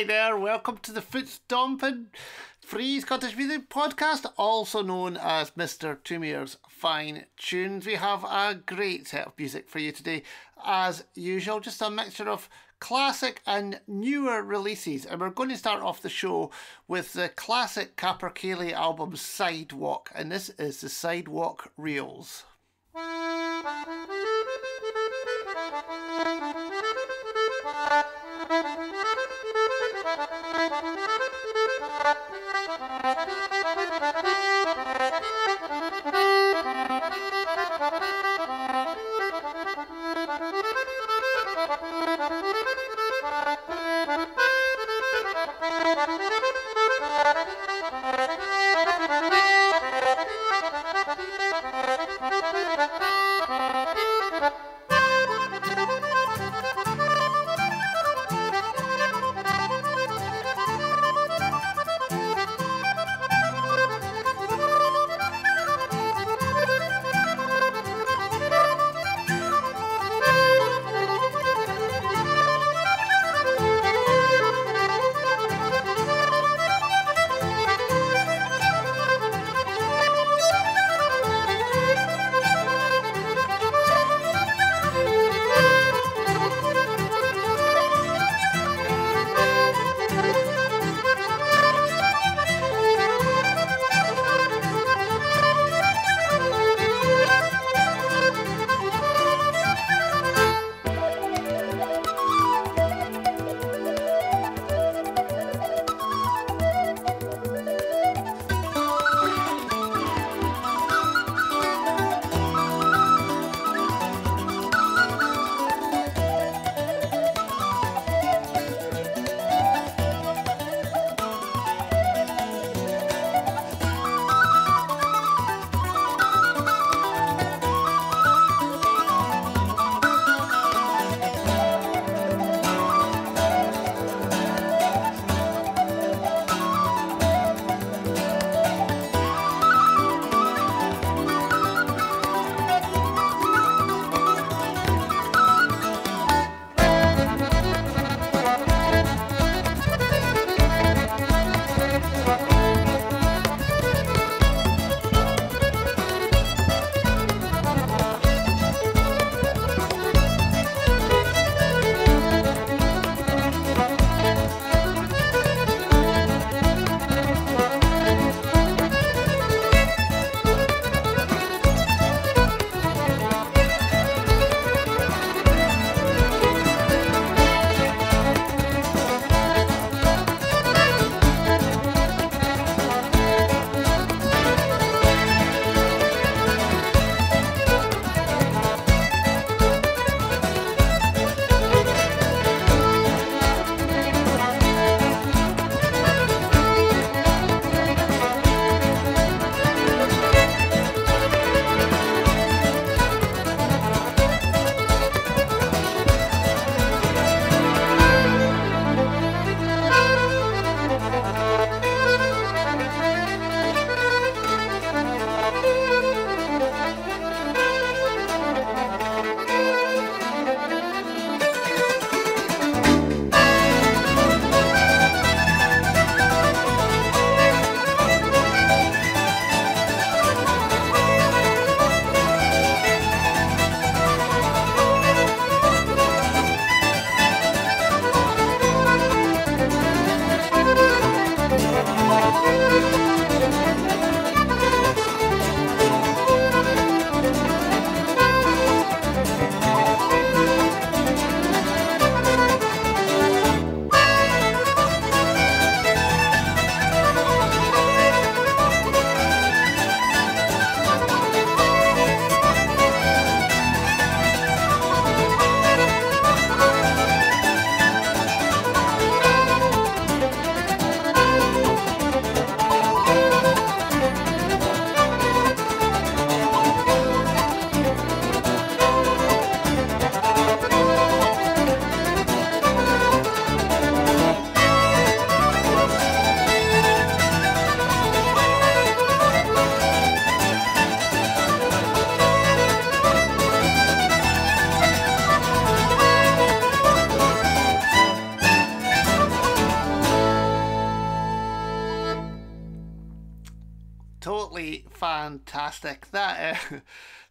Hi there, welcome to the Foot Stomping Free Scottish Music Podcast, also known as Mr. Thoumire's Fine Tunes. We have a great set of music for you today, as usual, just a mixture of classic and newer releases. And we're going to start off the show with the classic Capercaillie album Sidewaulk, and this is the Sidewaulk Reels. Thank you.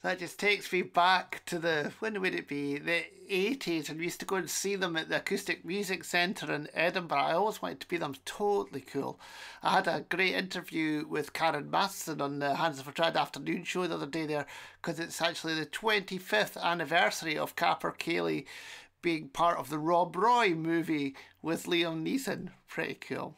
That just takes me back to the when would it be the eighties, and we used to go and see them at the Acoustic Music Centre in Edinburgh. I always wanted to be them. Totally cool. I had a great interview with Karen Matheson on the Hands for Trad afternoon show the other day there because it's actually the twenty fifth anniversary of Capercaillie being part of the Rob Roy movie with Liam Neeson. Pretty cool.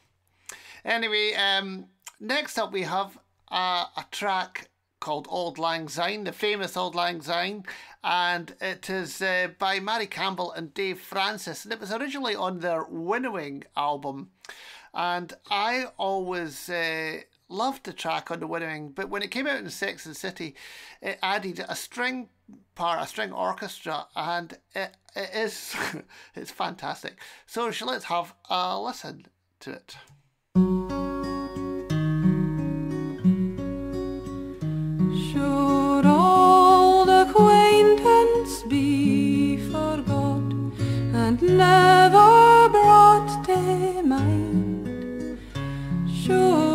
Anyway, um, next up we have a, a track called Auld Lang Syne, the famous Auld Lang Syne, and it is uh, by Mairi Campbell and Dave Francis, and it was originally on their Winnowing album. And I always uh, loved the track on the Winnowing, but when it came out in Sex and City, it added a string part, a string orchestra, and it, it is it's fantastic. So let's have a listen to it. Should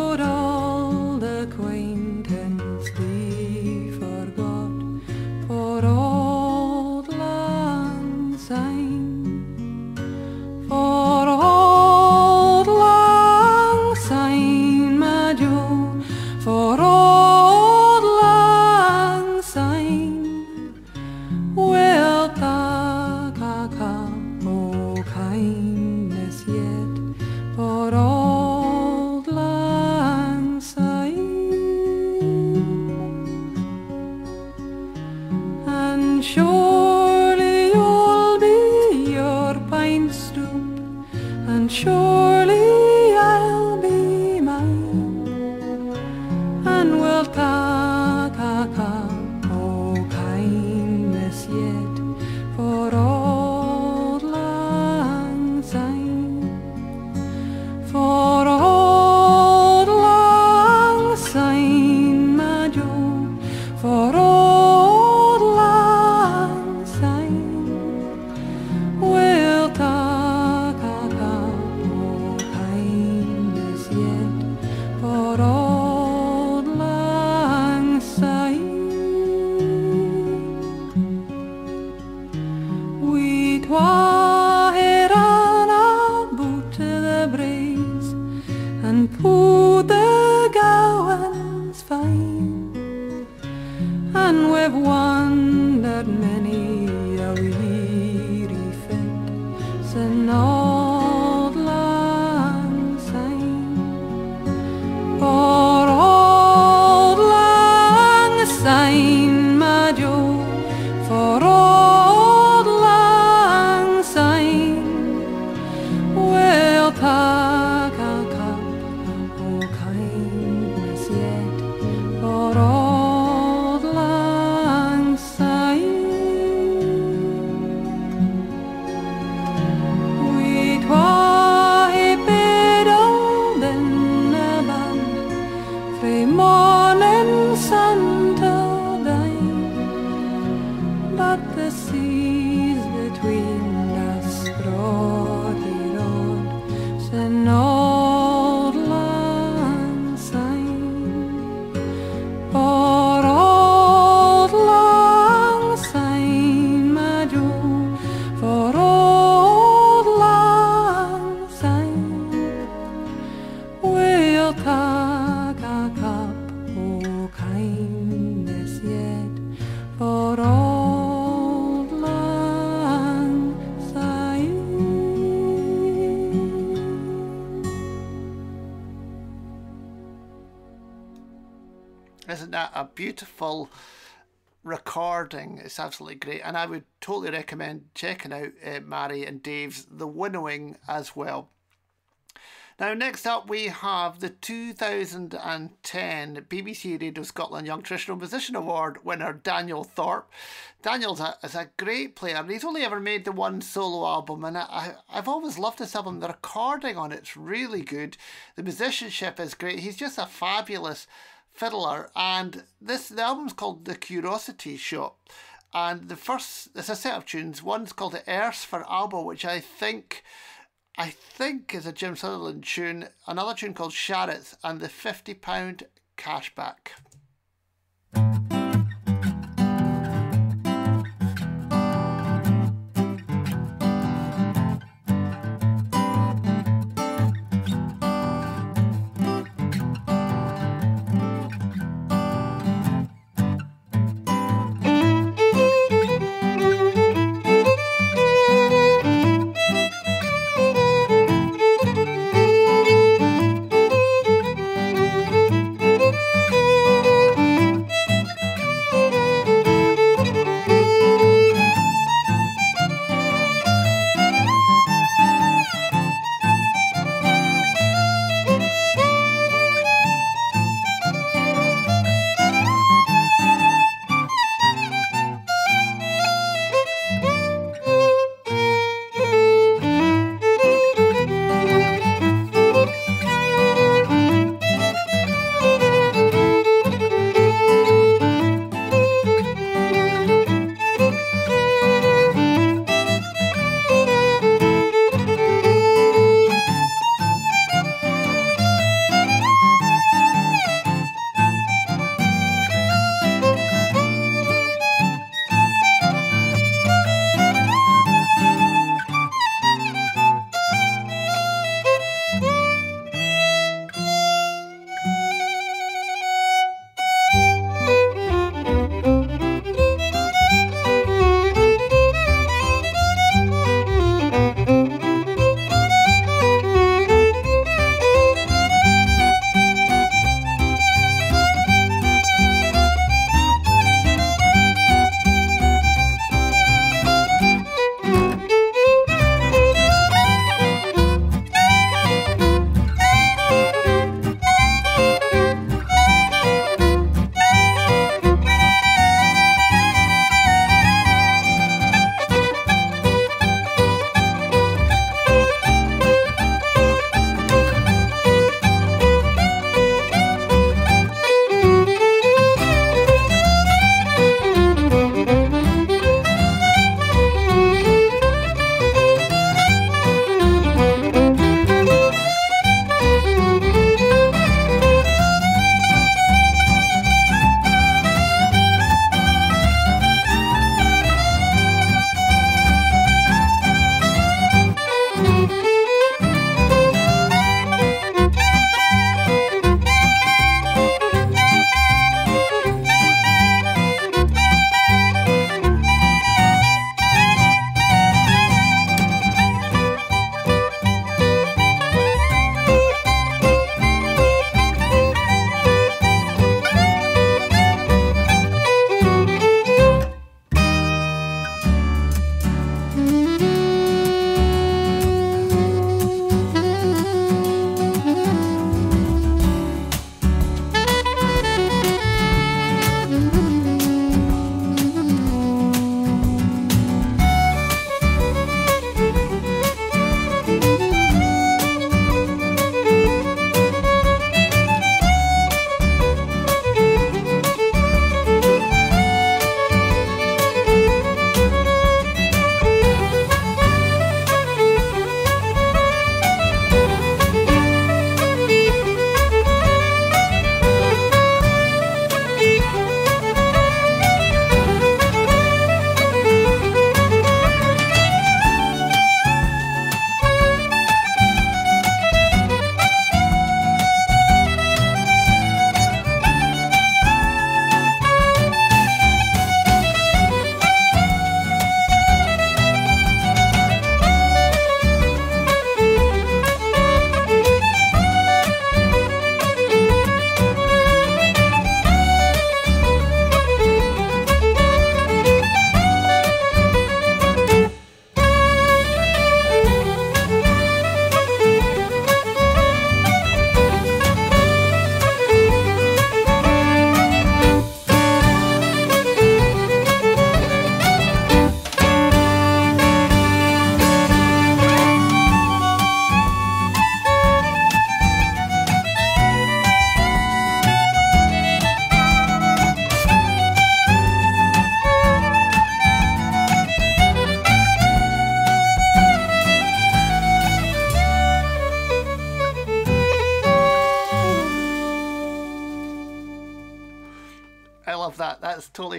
beautiful recording? It's absolutely great, and I would totally recommend checking out uh, Mairi and Dave's The Winnowing as well. Now, next up, we have the 2010 BBC Radio Scotland Young Traditional Musician Award winner Daniel Thorpe. Daniel's a, is a great player, and he's only ever made the one solo album, and I, I've always loved this album. The recording on it's really good, the musicianship is great. He's just a fabulous fiddler, and this the album's called The Curiosity Shop. And the first, there's a set of tunes. One's called The Erse for Alba, which I think I think is a Jim Sutherland tune, another tune called Sharrots, and the £50 cashback.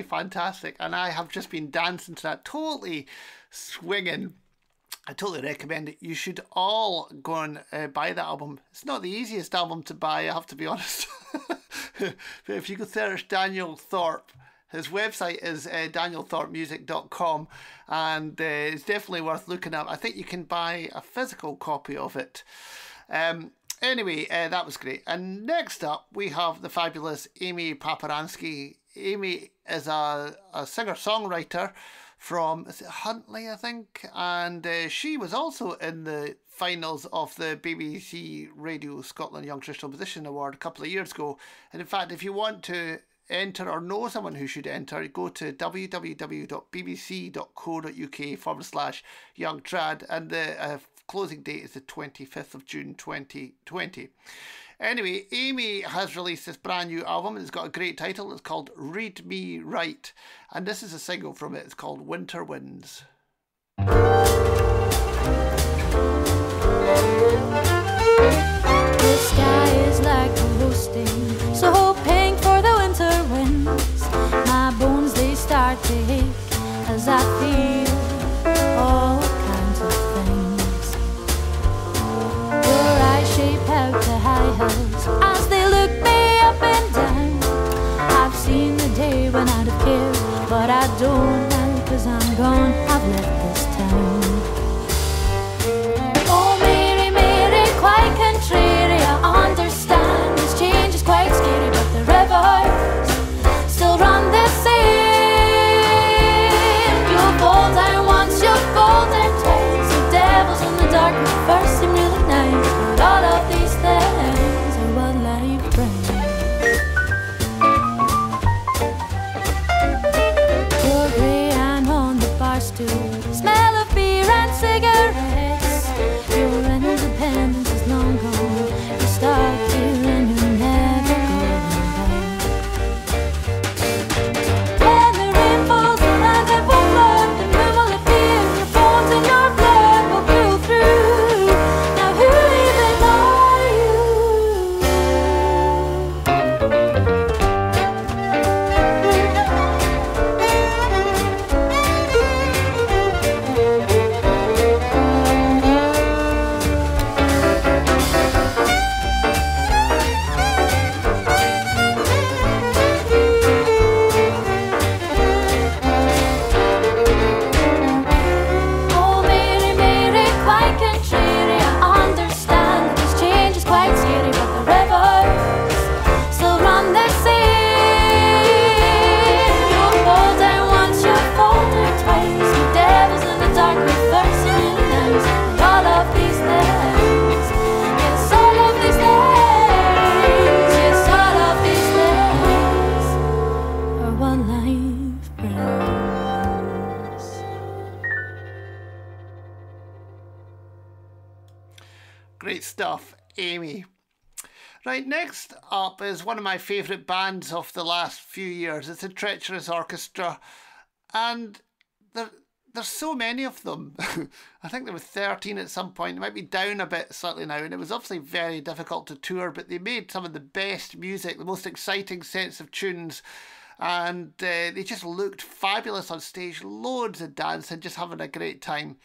Fantastic. And I have just been dancing to that, totally swinging. I totally recommend it. You should all go and uh, buy that album. It's not the easiest album to buy, I have to be honest. but if you could search Daniel Thorpe, his website is uh, danielthorpemusic.com and uh, it's definitely worth looking up. I think you can buy a physical copy of it. Um, anyway, uh, that was great. And next up, we have the fabulous Amy Papiransky. Amy is a, a singer songwriter from Huntly, I think, and uh, she was also in the finals of the BBC Radio Scotland Young Traditional Musician Award a couple of years ago. And in fact, if you want to enter or know someone who should enter, go to www.bbc.co.uk forward slash young trad, and the uh, closing date is the 25th of June 2020. Anyway, Amy has released this brand new album. It's got a great title. It's called Read Me Write. And this is a single from it. It's called Winter Winds. The sky is like as they look me up and down. I've seen the day when I'd have cared, but I don't stuff, Amy. Right, next up is one of my favourite bands of the last few years. It's the Treacherous Orchestra, and there, there's so many of them. I think there were 13 at some point. It might be down a bit slightly now, and it was obviously very difficult to tour, but they made some of the best music, the most exciting sets of tunes, and uh, they just looked fabulous on stage. Loads of dancing, just having a great time.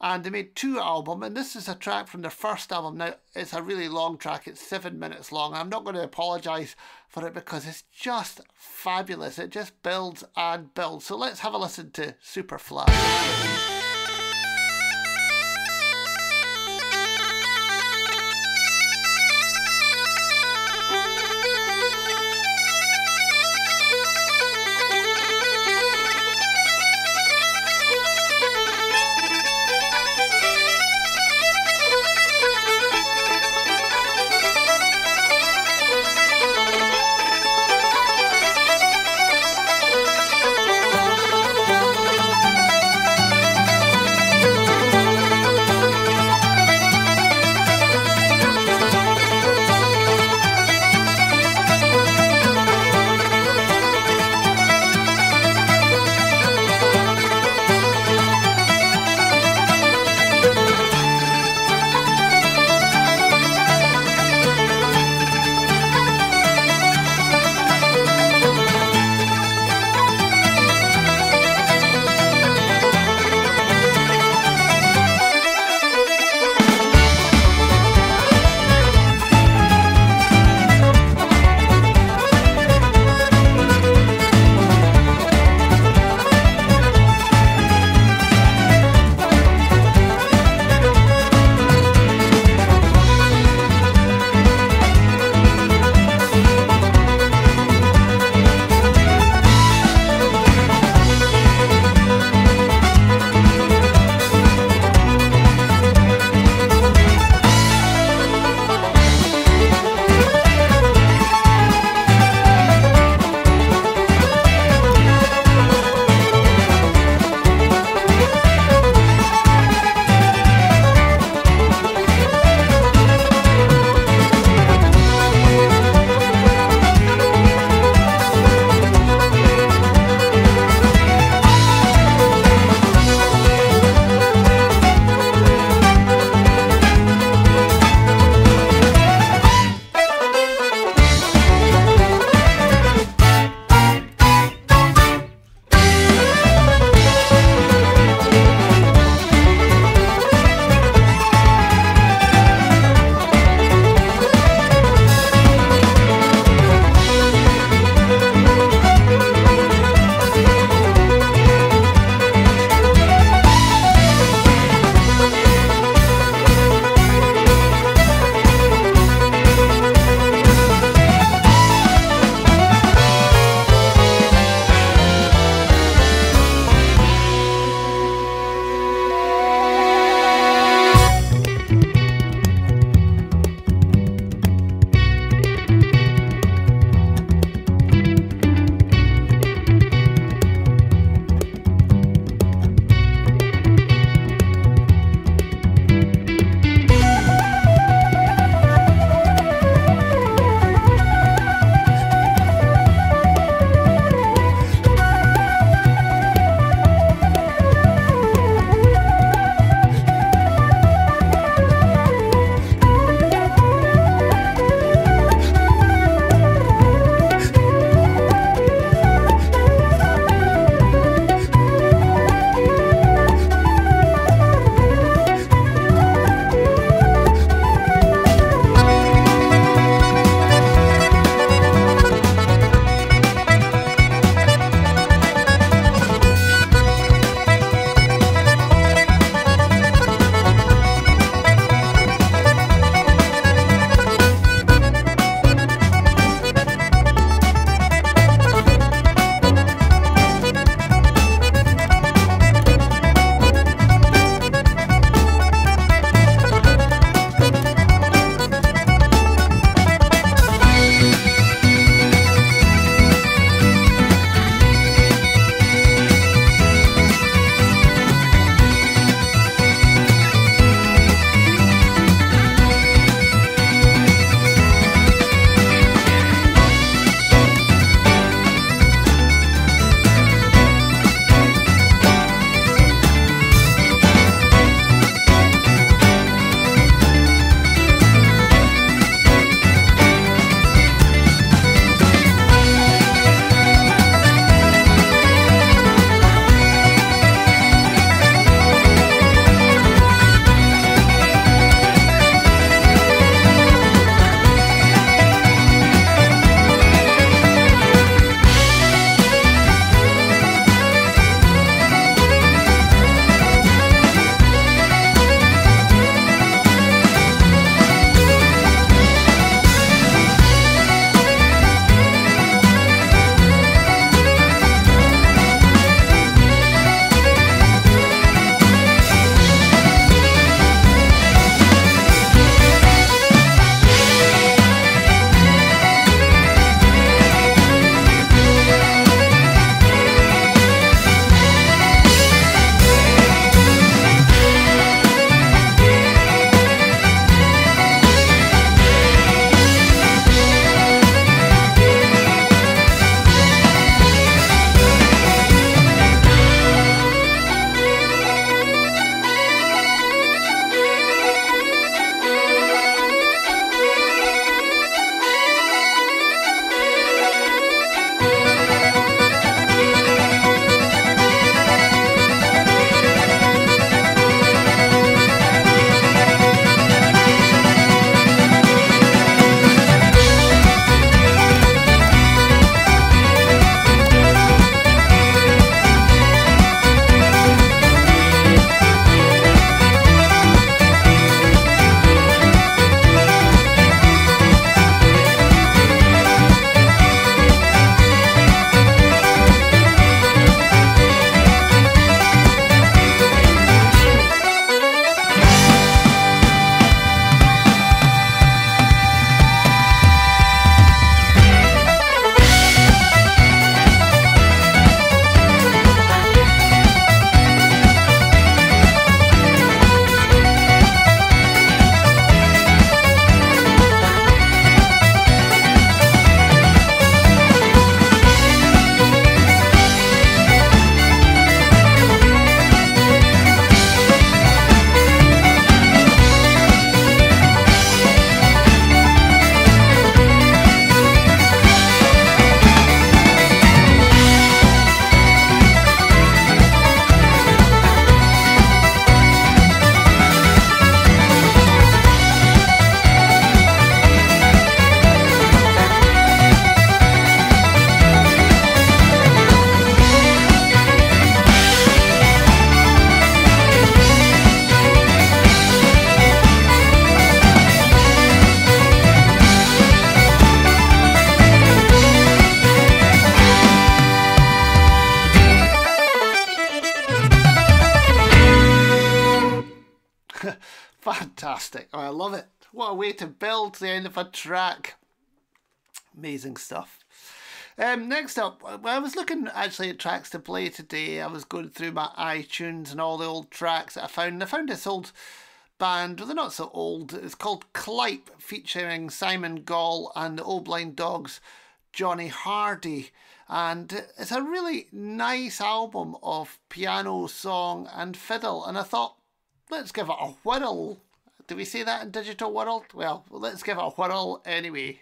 And they made two albums, and this is a track from their first album. Now, it's a really long track, it's seven minutes long. I'm not going to apologise for it because it's just fabulous. It just builds and builds. So let's have a listen to Superfly. A track. Amazing stuff. Um, next up, I was looking actually at tracks to play today. I was going through my iTunes and all the old tracks that I found. And I found this old band, well, they're not so old. It's called Clype, featuring Simon Gall and the Old Blind Dogs, Jonnie Hardie. And it's a really nice album of piano, song, and fiddle. And I thought, let's give it a whirl. Do we say that in digital world? Well, let's give it a whirl anyway.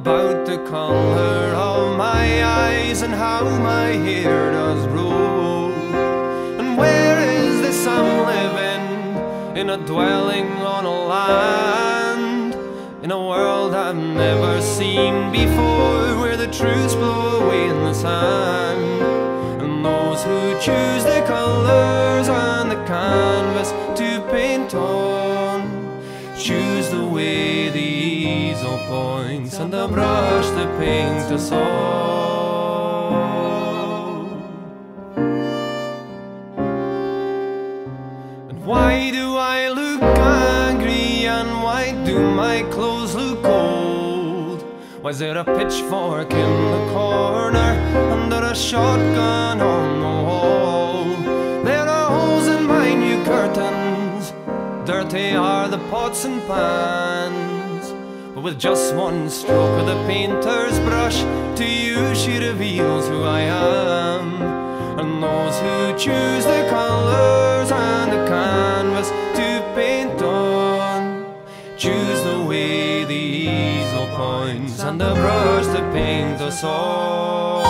About the color of my eyes and how my hair does grow? And where is this I'm living in a dwelling on a land in a world I've never seen before where the truths blow away in the sand and those who choose points and the brush the paint all. And why do I look angry and why do my clothes look old? Was there a pitchfork in the corner under a shotgun on the wall? There are holes in my new curtains, dirty are the pots and pans. With just one stroke of the painter's brush, to you she reveals who I am. And those who choose the colors and the canvas to paint on choose the way the easel points and the brush that paints us all.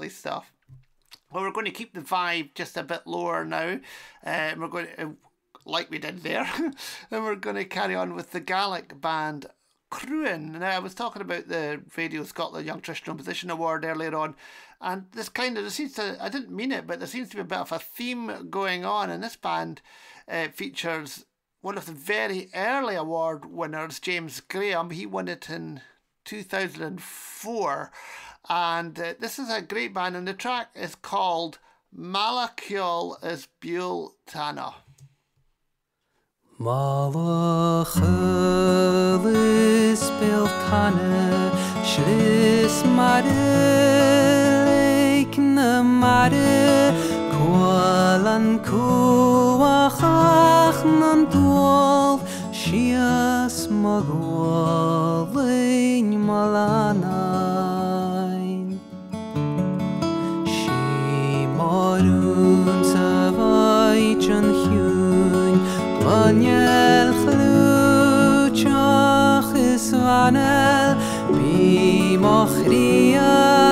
Lovely stuff. Well, we're going to keep the vibe just a bit lower now. Uh, we're going to, like we did there, and we're going to carry on with the Gaelic band Cruin. Now, I was talking about the Radio Scotland Young Traditional Musician Award earlier on, and this kind of, there seems to, I didn't mean it, but there seems to be a bit of a theme going on, and this band uh, features one of the very early award winners, James Graham. He won it in 2004. And uh, this is a great band, and the track is called Malachul is Buell Tana. Malachlis biltane Shris mare Leikne Kualan kuachach nan duol Shias magwalin malanain morria.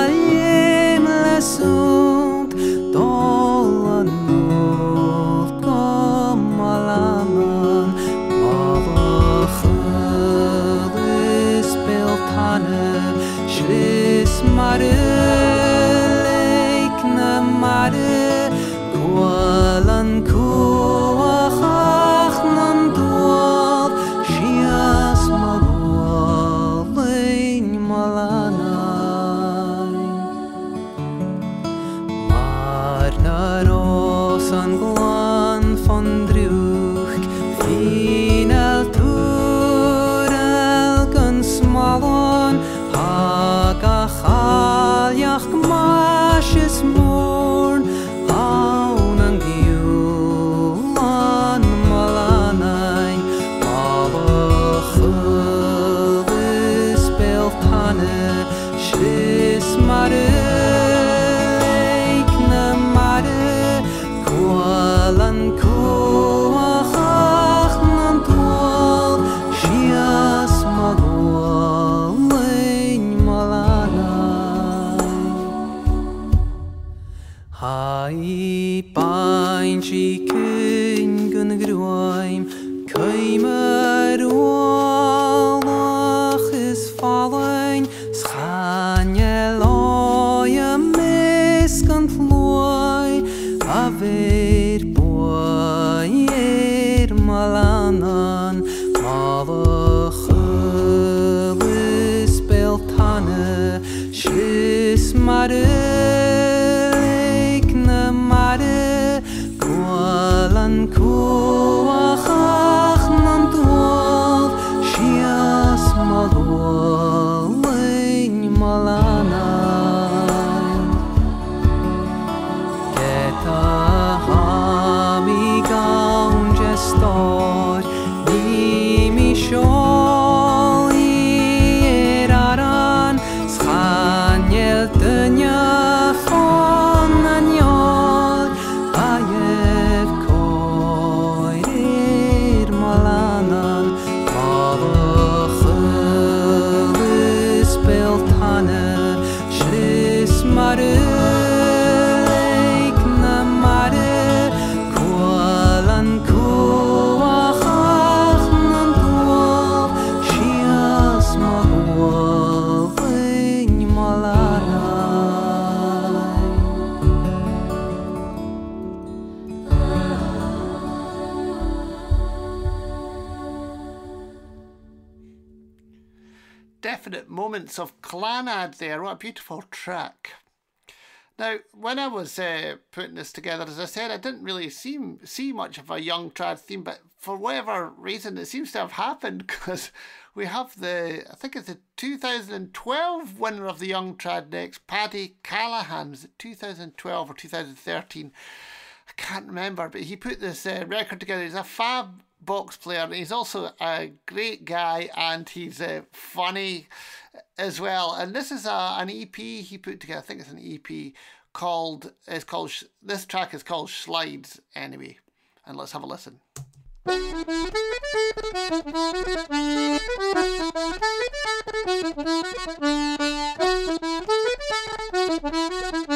Hai bain si cyn There. What a beautiful track. Now, when I was uh, putting this together, as I said, I didn't really see, see much of a young trad theme, but for whatever reason, it seems to have happened because we have the, I think it's the 2012 winner of the Young Trad Next, Paddy Callahan. It 2012 or 2013? I can't remember, but he put this uh, record together. He's a fab box player. He's also a great guy and he's uh, funny as well. And this is a, an EP he put together. I think it's an EP called. It's called. This track is called Slides anyway. And let's have a listen.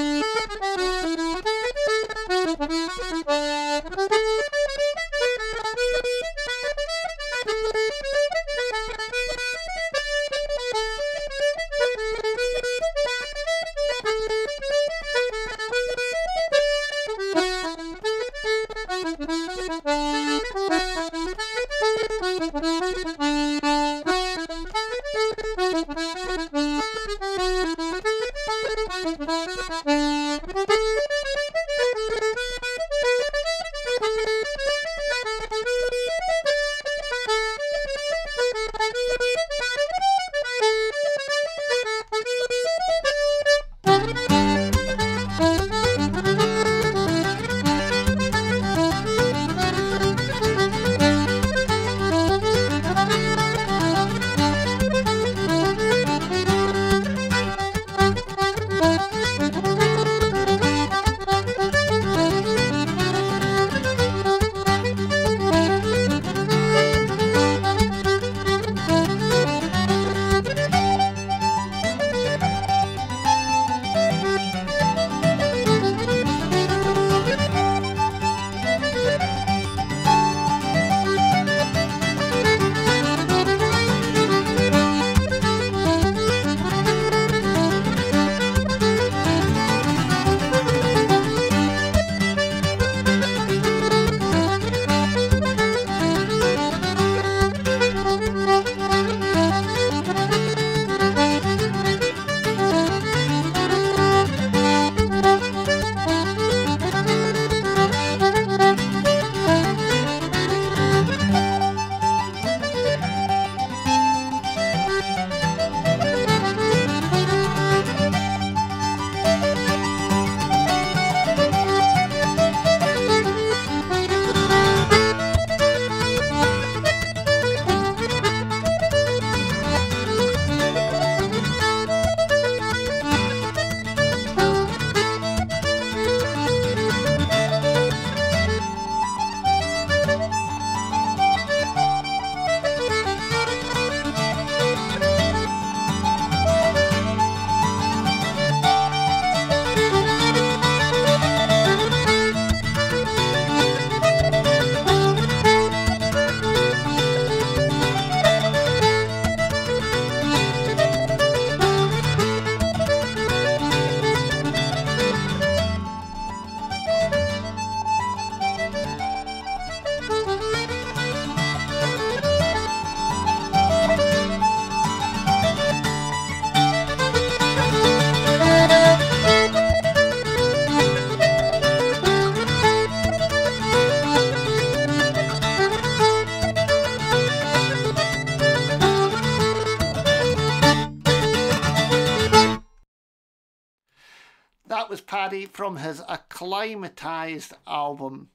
was Paddy from his Acclimatized album.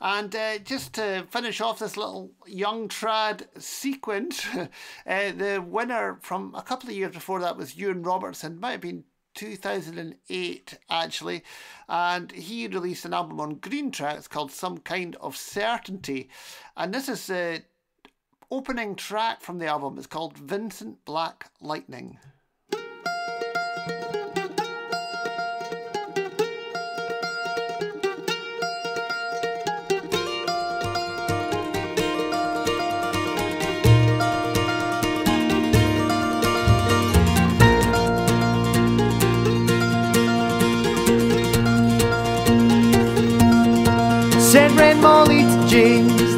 And uh, just to finish off this little young trad sequence, uh, the winner from a couple of years before that was Ewan Robertson, might have been 2008 actually, and he released an album on Green Tracks called Some Kind of Certainty. And this is the opening track from the album. It's called Vincent Black Lightning.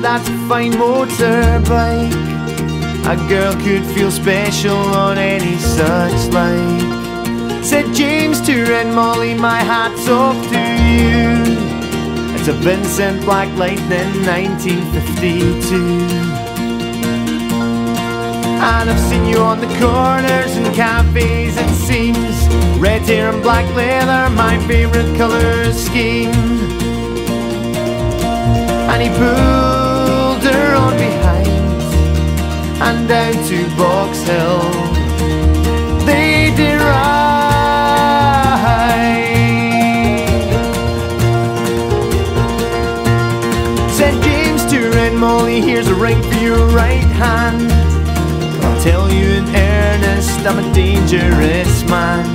That's a fine motorbike. A girl could feel special on any such like. Said James to Red Molly, my hat's off to you. It's a Vincent Black Lightning 1952. And I've seen you on the corners and cafes, and seems. Red hair and black leather, my favorite color scheme. And he pulled her on behind and down to Box Hill. They did ride. Said James to Red Molly, here's a ring for your right hand. I'll tell you in earnest, I'm a dangerous man.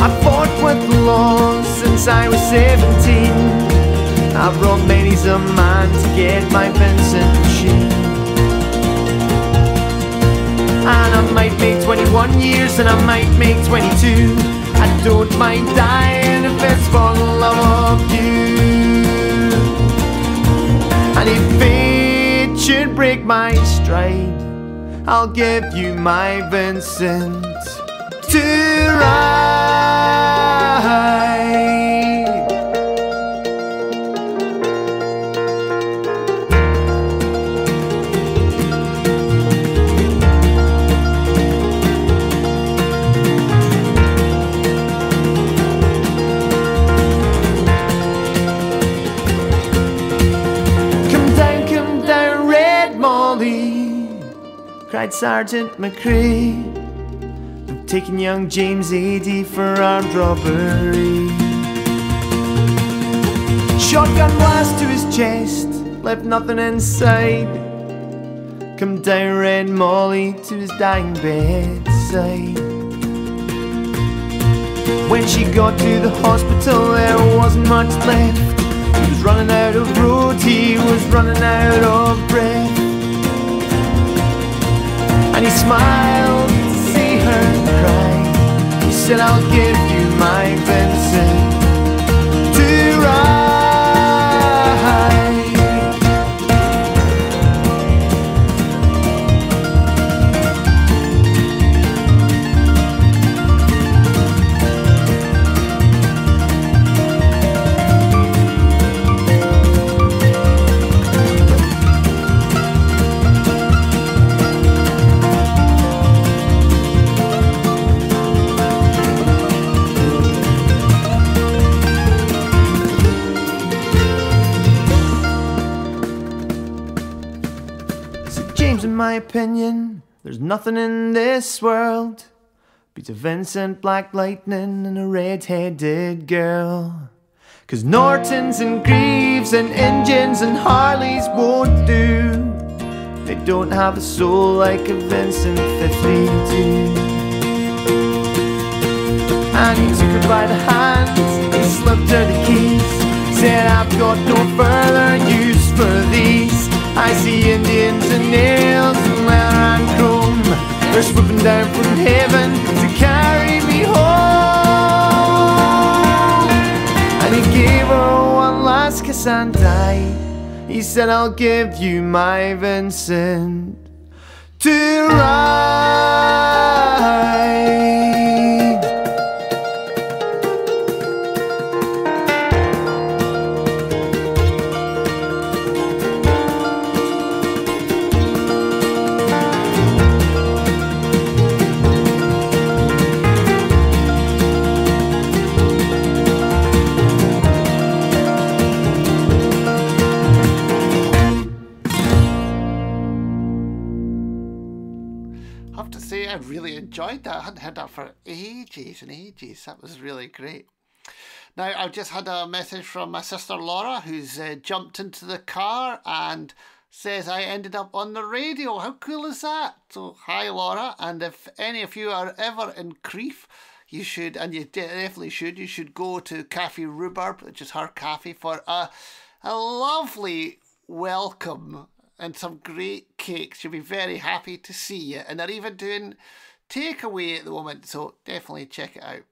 I fought with the law since I was 17. I've brought many's a man to get my Vincent machine. And I might make 21 years and I might make 22. I don't mind dying if it's for love of you. And if fate should break my stride, I'll give you my Vincent to ride. Cried Sergeant McCree. They've taken young James AD for armed robbery. Shotgun blast to his chest, left nothing inside. Come down, Red Molly, to his dying bedside. When she got to the hospital, there wasn't much left. He was running out of road, he was running out of breath. And he smiled to see her cry. He said, I'll give you my Vincent to ride. There's nothing in this world beats a Vincent Black Lightning and a red-headed girl. Cause Nortons and Greaves and engines and Harleys won't do. They don't have a soul like a Vincent 52. And he took her by the hand, he slipped her the keys. Said, I've got no further use for these. I see Indians and nails and leather and chrome. They're swooping down from heaven to carry me home. And he gave her one last kiss and died. He said, I'll give you my Vincent to ride. Enjoyed that. I hadn't heard that for ages and ages. That was really great. Now, I've just had a message from my sister Laura, who's uh, jumped into the car and says I ended up on the radio. How cool is that? So, hi, Laura. And if any of you are ever in Crieff, you should, and you definitely should, you should go to Cafe Rhubarb, which is her cafe, for a, a lovely welcome and some great cakes. You'll be very happy to see you. And they're even doing takeaway at the moment, so definitely check it out.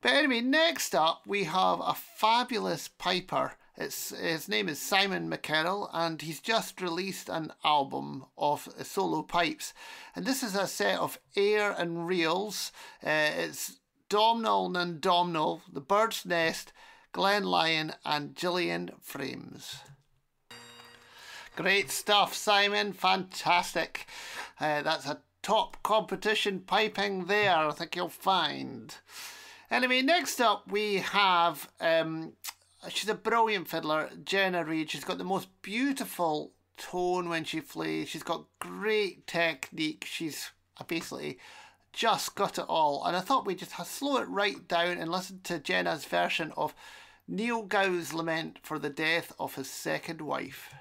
But anyway, next up we have a fabulous piper. It's, his name is Simon McKerrell, and he's just released an album of solo pipes. And this is a set of air and reels. Uh, it's Domhnall and Domhnall, The Bird's Nest, Glen Lyon, and Gillian Frames. Great stuff, Simon. Fantastic. Uh, that's a top competition piping there, I think you'll find. Anyway, next up we have, um, she's a brilliant fiddler, Jenna Reed. She's got the most beautiful tone when she plays. She's got great technique. She's basically just got it all. And I thought we'd just slow it right down and listen to Jenna's version of Neil Gow's lament for the death of his second wife.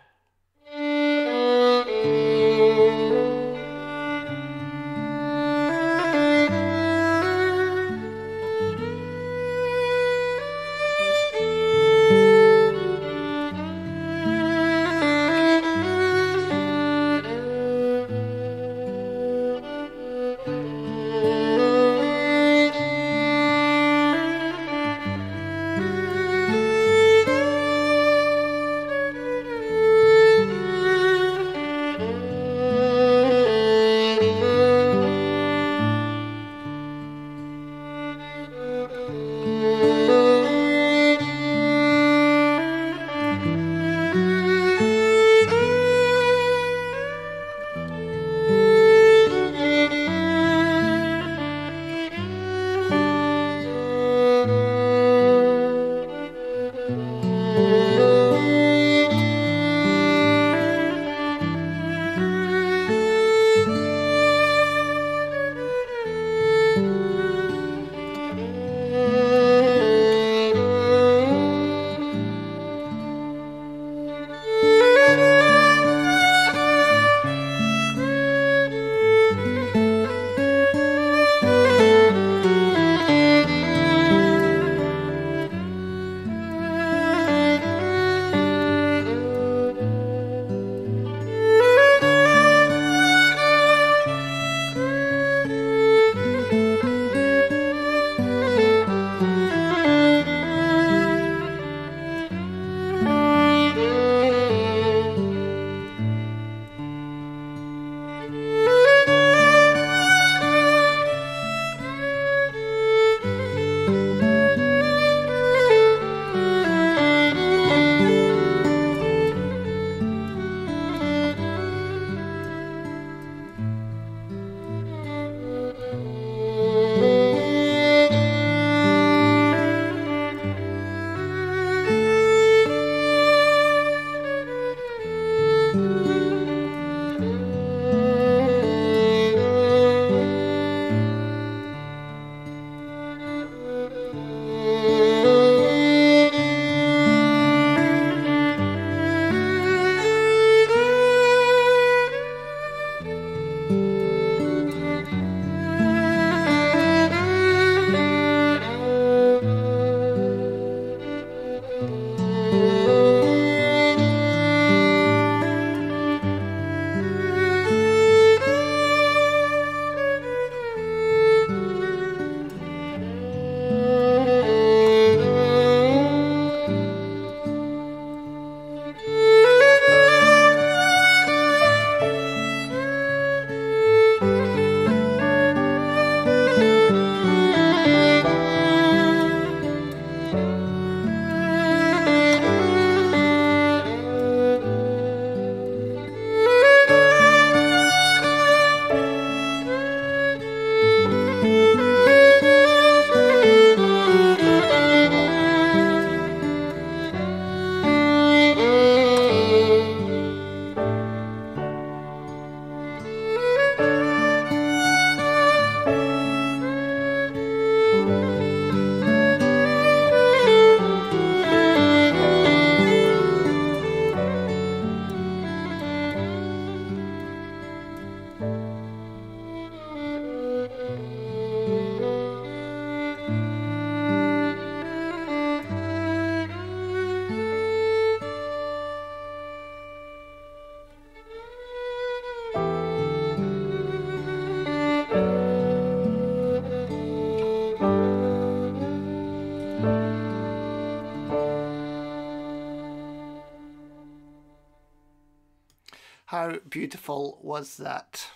Beautiful was that?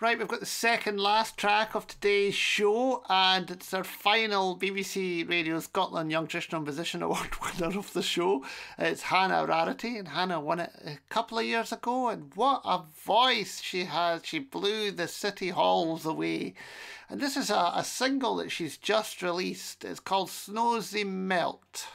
Right, we've got the second last track of today's show, and it's our final BBC Radio Scotland Young Traditional Musician Award winner of the show. It's Hannah Rarity, and Hannah won it a couple of years ago, and what a voice she has! She blew the city halls away. And this is a, a single that she's just released. It's called Snows They Melt.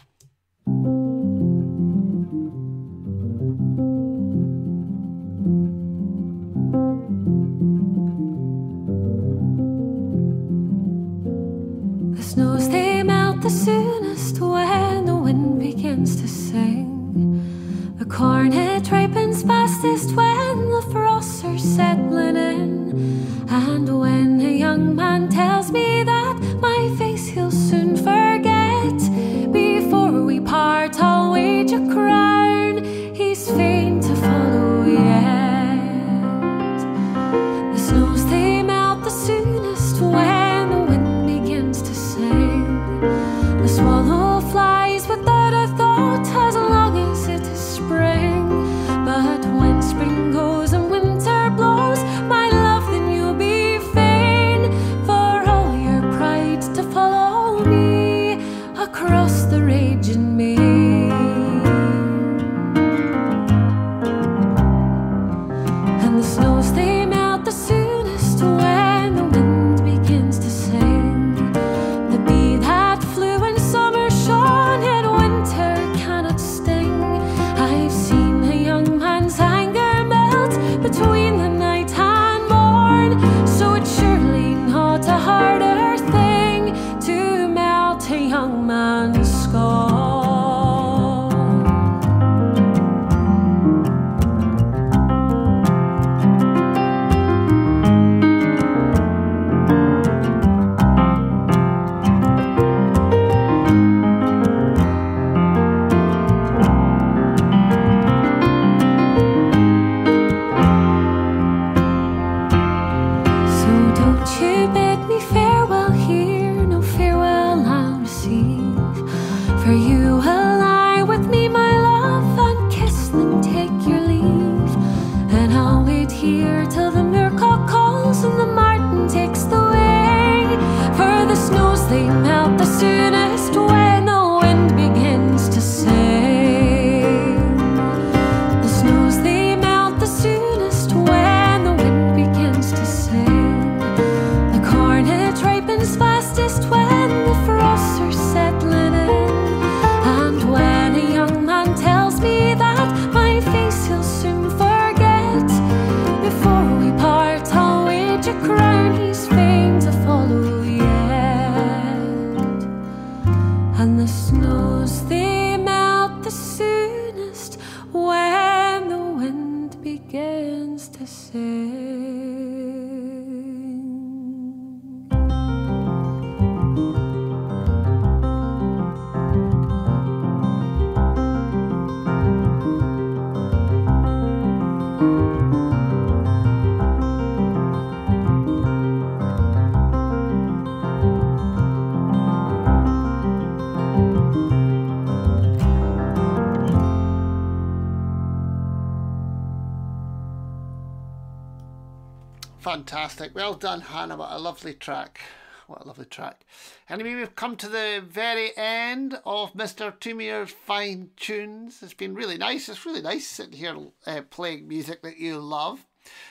Fantastic. Well done, Hannah. What a lovely track. What a lovely track. Anyway, we've come to the very end of Mr. Toomier's fine tunes. It's been really nice. It's really nice sitting here uh, playing music that you love.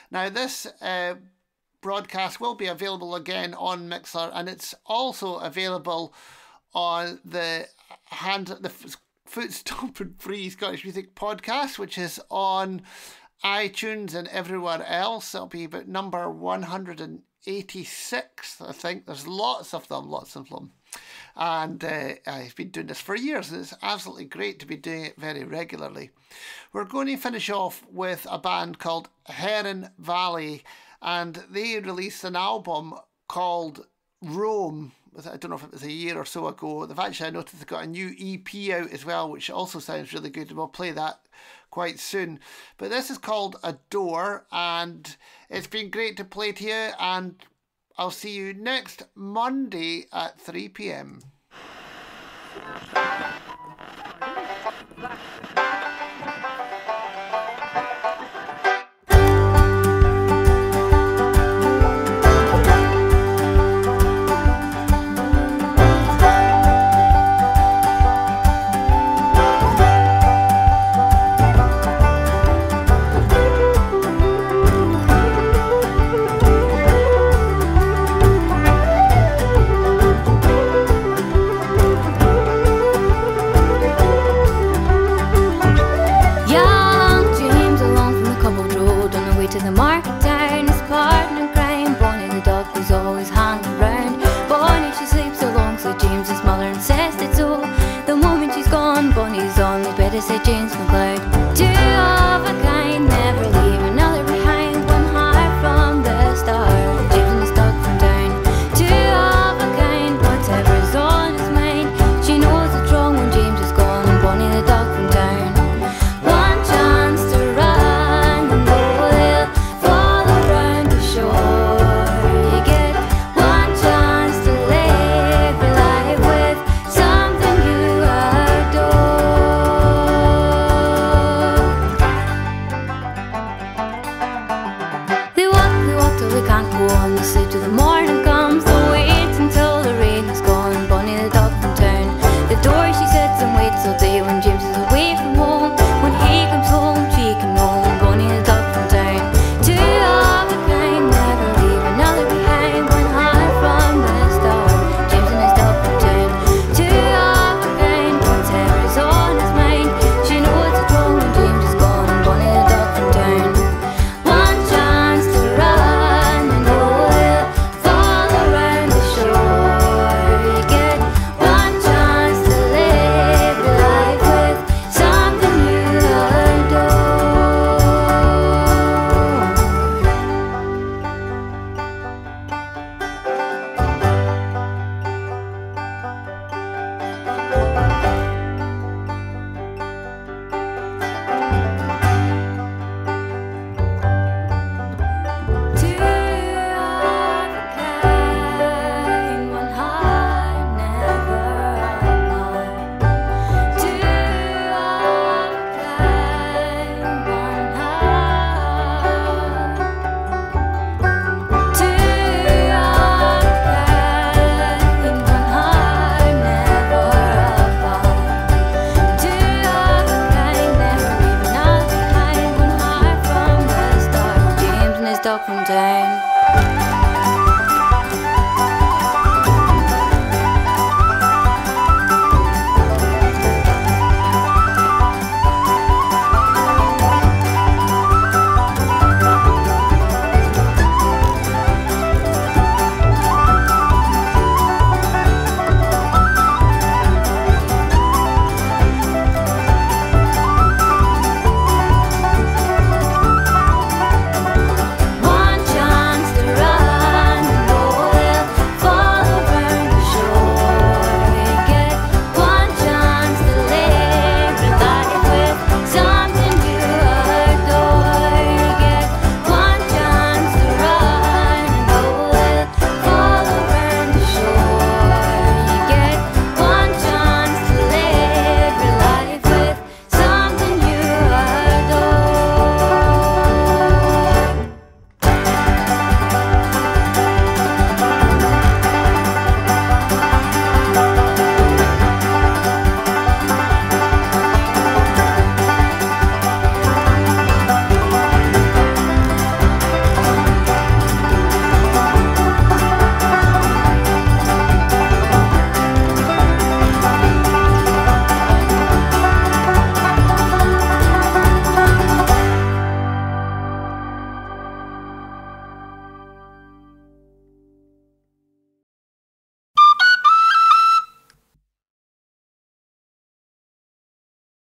Now, this uh, broadcast will be available again on Mixer, and it's also available on the hand the F- Foot Stomp and Free Scottish Music podcast, which is on iTunes and everywhere else. It'll be about number 186, I think. There's lots of them, lots of them. And uh, I've been doing this for years, and it's absolutely great to be doing it very regularly. We're going to finish off with a band called Heron Valley, and they released an album called Rome. I don't know if it was a year or so ago. They've actually I noticed they've got a new EP out as well, which also sounds really good. We'll play that quite soon. But this is called Adore, and it's been great to play to you. And I'll see you next Monday at 3 pm. it's all. The moment she's gone, Bonnie's on. They better say James McLeod.